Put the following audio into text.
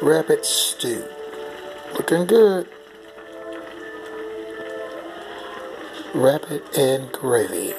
rabbit stew. Looking good. Rabbit and gravy.